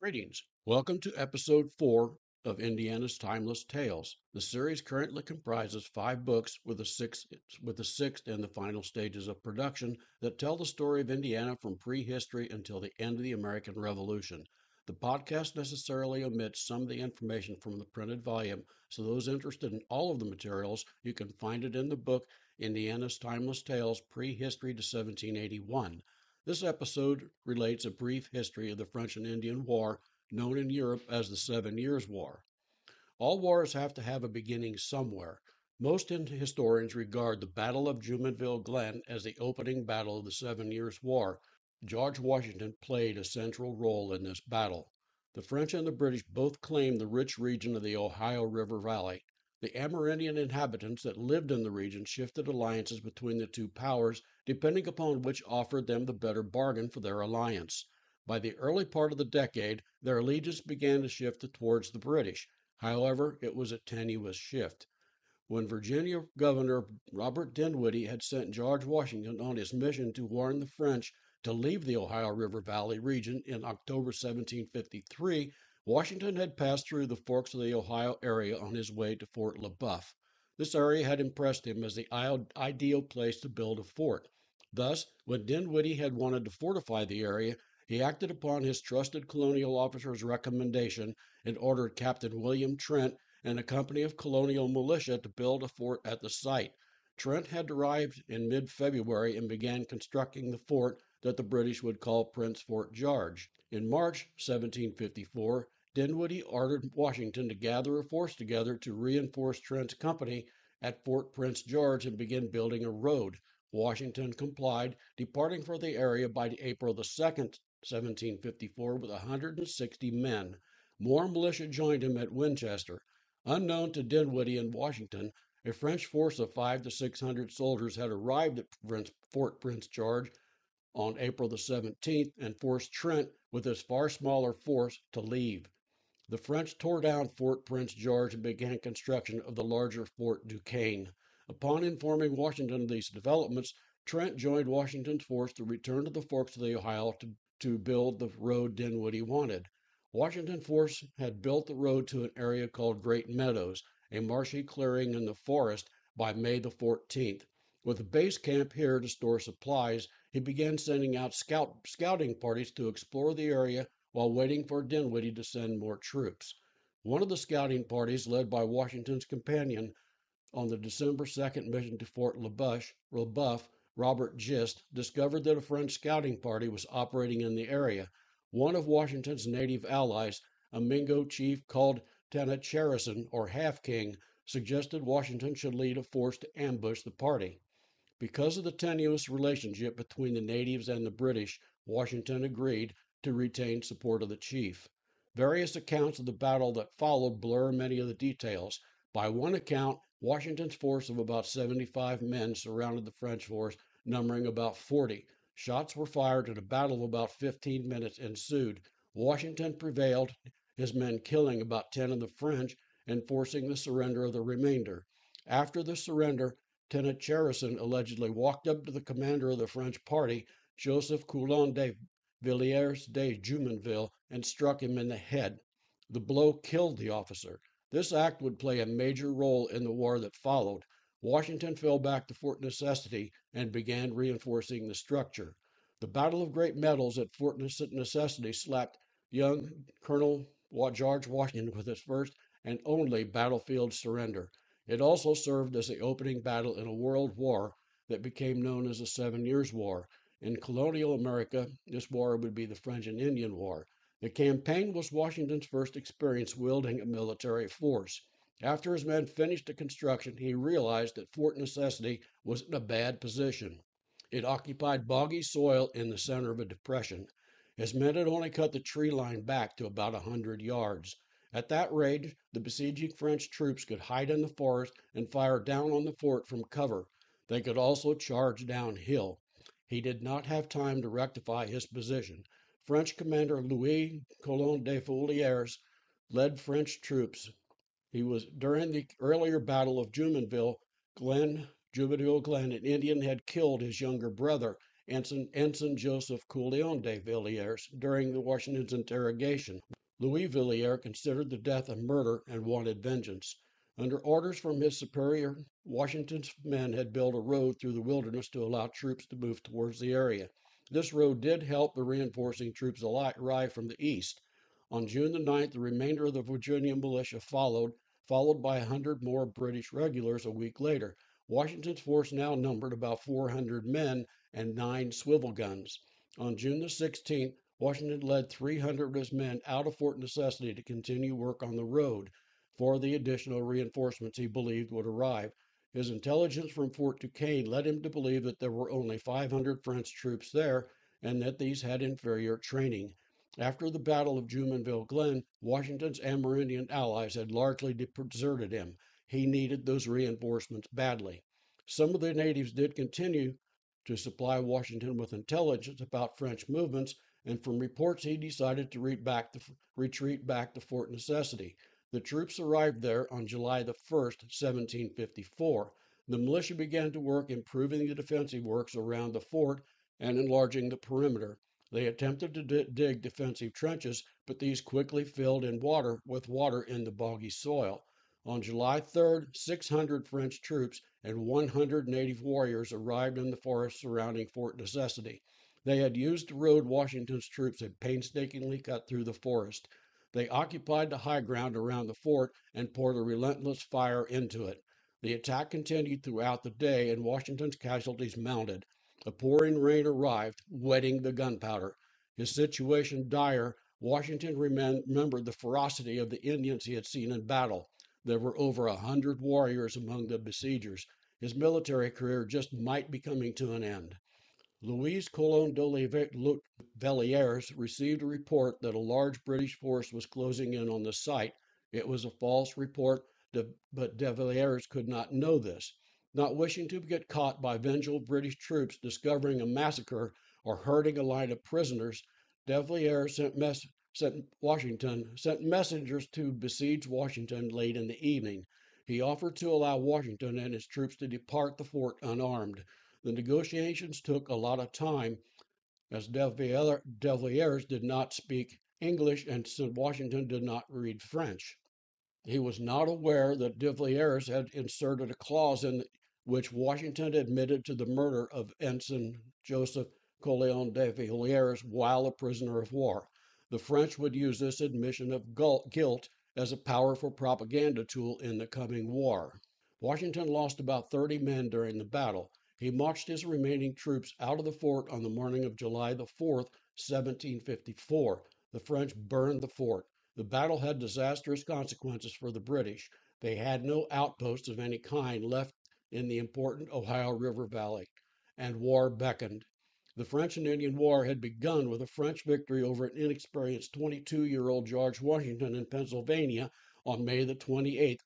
Greetings. Welcome to episode four of Indiana's Timeless Tales. The series currently comprises five books with sixth with the sixth in the final stages of production that tell the story of Indiana from prehistory until the end of the American Revolution. The podcast necessarily omits some of the information from the printed volume, so those interested in all of the materials, you can find it in the book Indiana's Timeless Tales Prehistory to 1781. This episode relates a brief history of the French and Indian War, known in Europe as the Seven Years' War. All wars have to have a beginning somewhere. Most historians regard the Battle of Jumonville Glen as the opening battle of the Seven Years' War. George Washington played a central role in this battle. The French and the British both claimed the rich region of the Ohio River Valley. The Amerindian inhabitants that lived in the region shifted alliances between the two powers, depending upon which offered them the better bargain for their alliance. By the early part of the decade, their allegiance began to shift towards the British. However, it was a tenuous shift. When Virginia Governor Robert Dinwiddie had sent George Washington on his mission to warn the French to leave the Ohio River Valley region in October 1753, Washington had passed through the forks of the Ohio area on his way to Fort Le Boeuf. This area had impressed him as the ideal place to build a fort. Thus, when Dinwiddie had wanted to fortify the area, he acted upon his trusted colonial officer's recommendation and ordered Captain William Trent and a company of colonial militia to build a fort at the site. Trent had arrived in mid February and began constructing the fort that the British would call Prince Fort George. In March 1754, Dinwiddie ordered Washington to gather a force together to reinforce Trent's company at Fort Prince George and begin building a road. Washington complied, departing for the area by April the 2nd, 1754, with 160 men. More militia joined him at Winchester. Unknown to Dinwiddie and Washington, a French force of five to six hundred soldiers had arrived at Prince, Fort Prince George on April the 17th and forced Trent, with his far smaller force, to leave. The French tore down Fort Prince George and began construction of the larger Fort Duquesne. Upon informing Washington of these developments, Trent joined Washington's force to return to the forks of the Ohio to, to build the road Dinwiddie wanted. Washington's force had built the road to an area called Great Meadows, a marshy clearing in the forest, by May the 14th. With a base camp here to store supplies, he began sending out scout, scouting parties to explore the area while waiting for Dinwiddie to send more troops. One of the scouting parties, led by Washington's companion on the December 2nd mission to Fort Le Boeuf, Robert Gist, discovered that a French scouting party was operating in the area. One of Washington's native allies, a Mingo chief called Tanacharison, or Half King, suggested Washington should lead a force to ambush the party. Because of the tenuous relationship between the natives and the British, Washington agreed, to retain support of the chief. Various accounts of the battle that followed blur many of the details. By one account, Washington's force of about 75 men surrounded the French force, numbering about 40. Shots were fired and a battle of about 15 minutes ensued. Washington prevailed, his men killing about 10 of the French and forcing the surrender of the remainder. After the surrender, Lieutenant Cherison allegedly walked up to the commander of the French party, Joseph Coulon de Villiers de Jumonville and struck him in the head. The blow killed the officer. This act would play a major role in the war that followed. Washington fell back to Fort Necessity and began reinforcing the structure. The Battle of Great Meadows at Fort Necessity slapped young Colonel George Washington with his first and only battlefield surrender. It also served as the opening battle in a world war that became known as the Seven Years' War. In colonial America, this war would be the French and Indian War. The campaign was Washington's first experience wielding a military force. After his men finished the construction, he realized that Fort Necessity was in a bad position. It occupied boggy soil in the center of a depression. His men had only cut the tree line back to about a hundred yards. At that rate, the besieging French troops could hide in the forest and fire down on the fort from cover. They could also charge downhill. He did not have time to rectify his position. French commander Louis Coulon de Villiers led French troops. He was during the earlier battle of Jumonville, Glen, Jumonville Glen, an Indian had killed his younger brother. Ensign, Ensign Joseph Coulon de Villiers during the Washington's interrogation. Louis Villiers considered the death a murder and wanted vengeance. Under orders from his superior, Washington's men had built a road through the wilderness to allow troops to move towards the area. This road did help the reinforcing troops arrive from the east. On June the 9th, the remainder of the Virginia militia followed, followed by a hundred more British regulars a week later. Washington's force now numbered about 400 men and nine swivel guns. On June the 16th, Washington led 300 of his men out of Fort Necessity to continue work on the road for the additional reinforcements he believed would arrive. His intelligence from Fort Duquesne led him to believe that there were only 500 French troops there and that these had inferior training. After the Battle of Jumonville Glen, Washington's Amerindian allies had largely deserted him. He needed those reinforcements badly. Some of the natives did continue to supply Washington with intelligence about French movements, and from reports he decided to back to, retreat back to Fort Necessity. The troops arrived there on July the 1st, 1754. The militia began to work improving the defensive works around the fort and enlarging the perimeter. They attempted to d- dig defensive trenches, but these quickly filled in water with water in the boggy soil. On July 3rd, 600 French troops and 100 native warriors arrived in the forest surrounding Fort Necessity. They had used the road Washington's troops had painstakingly cut through the forest. They occupied the high ground around the fort and poured a relentless fire into it. The attack continued throughout the day, and Washington's casualties mounted. A pouring rain arrived, wetting the gunpowder. His situation dire, Washington remembered the ferocity of the Indians he had seen in battle. There were over a hundred warriors among the besiegers. His military career just might be coming to an end. Louis Coulon de Villiers received a report that a large British force was closing in on the site. It was a false report, but de Villiers could not know this. Not wishing to get caught by vengeful British troops discovering a massacre or hurting a line of prisoners, de Villiers sent, mes- sent Washington sent messengers to besiege Washington late in the evening. He offered to allow Washington and his troops to depart the fort unarmed. The negotiations took a lot of time as de Villiers did not speak English and Washington did not read French. He was not aware that de Villiers had inserted a clause in which Washington admitted to the murder of Ensign Joseph Coulon de Villiers while a prisoner of war. The French would use this admission of guilt as a powerful propaganda tool in the coming war. Washington lost about 30 men during the battle. He marched his remaining troops out of the fort on the morning of July the 4th, 1754. The French burned the fort. The battle had disastrous consequences for the British. They had no outposts of any kind left in the important Ohio River Valley, and war beckoned. The French and Indian War had begun with a French victory over an inexperienced 22 year old George Washington in Pennsylvania on May the 28th,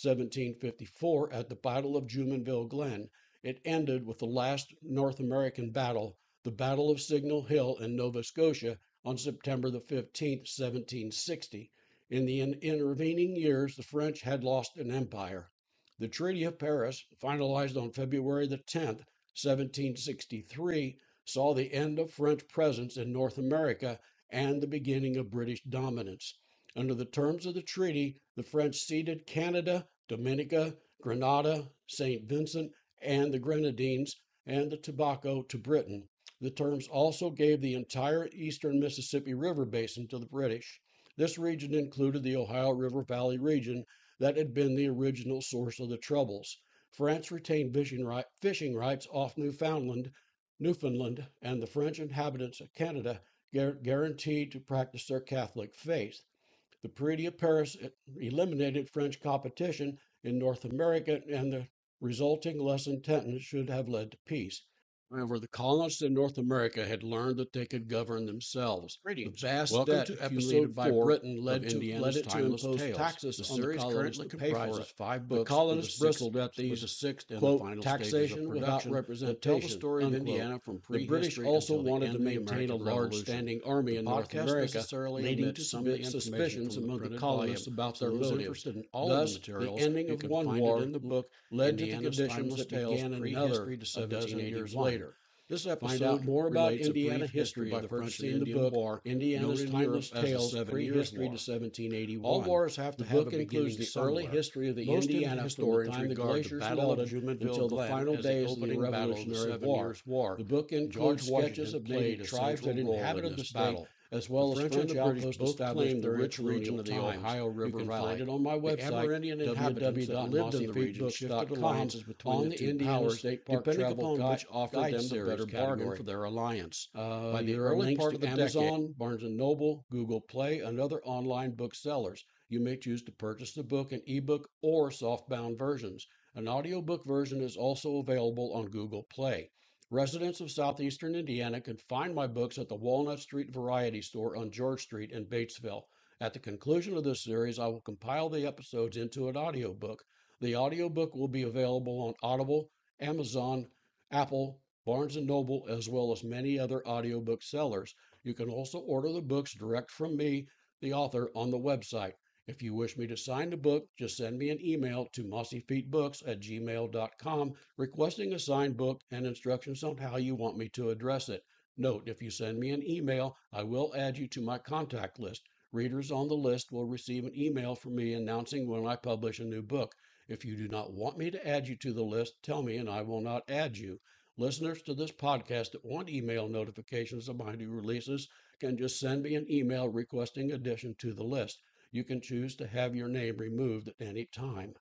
1754, at the Battle of Jumonville Glen. It ended with the last North American battle, the Battle of Signal Hill in Nova Scotia, on September the 15th, 1760. In the in- intervening years, the French had lost an empire. The Treaty of Paris, finalized on February the 10th, 1763, saw the end of French presence in North America and the beginning of British dominance. Under the terms of the treaty, the French ceded Canada, Dominica, Grenada, St. Vincent, and the Grenadines and the Tobago to Britain. The terms also gave the entire eastern Mississippi River basin to the British. This region included the Ohio River Valley region that had been the original source of the troubles. France retained fishing, right, fishing rights off Newfoundland, Newfoundland, and the French inhabitants of Canada guaranteed to practice their Catholic faith. The Treaty of Paris eh, eliminated French competition in North America, and the resulting lesson tensions should have led to peace. However, the colonists in North America had learned that they could govern themselves. Greetings. The vast Welcome debt to accumulated episode by Britain led to, Indiana's led it to impose Tales. taxes The on the colonists currently to pay for comprises it. five The colonists the bristled at sixth- with these the sixth and quote, the final stages of taxation without representation. tell the story of. Indiana from The British also until wanted to maintain a large standing army in North America, necessarily leading to some of the suspic- information suspicions among the colonists about their those motives. in all Thus, the ending of one war in the book led to the conditions that began another Prehistory to a dozen years later. This episode Find out more about Indiana history by purchasing the book, book Indiana's Timeless Europe as the Tales, Prehistory to 1781. All wars have to the have book a includes the early history of the Most Indiana historians from the time the regard the glaciers Battle of melted until the final days of the opening battle of the Revolutionary War. War. The book George includes sketches of native tribes that central role inhabited in the this state, battle. As well as French and British both established claimed the rich region of the Ohio River You can Valley. find it on my website, alliances between on the the two Indiana powers, State Park depending Travel upon which offered them the better bargain for their alliance. Uh, By the early part of the Amazon, decade- Barnes and Noble, Google Play, and other online booksellers. You may choose to purchase the book in ebook or softbound versions. An audiobook version is also available on Google Play. Residents of southeastern Indiana can find my books at the Walnut Street Variety Store on George Street in Batesville. At the conclusion of this series, I will compile the episodes into an audiobook. The audiobook will be available on Audible, Amazon, Apple, Barnes & Noble, as well as many other audiobook sellers. You can also order the books direct from me, the author, on the website. If you wish me to sign the book, just send me an email to mossyfeetbooks at gmail.com requesting a signed book and instructions on how you want me to address it. Note, if you send me an email, I will add you to my contact list. Readers on the list will receive an email from me announcing when I publish a new book. If you do not want me to add you to the list, tell me and I will not add you. Listeners to this podcast that want email notifications of my new releases can just send me an email requesting addition to the list. You can choose to have your name removed at any time.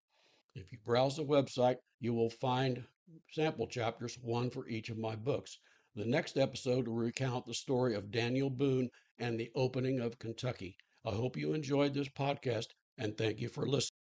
If you browse the website, you will find sample chapters, one for each of my books. The next episode will recount the story of Daniel Boone and the opening of Kentucky. I hope you enjoyed this podcast and thank you for listening.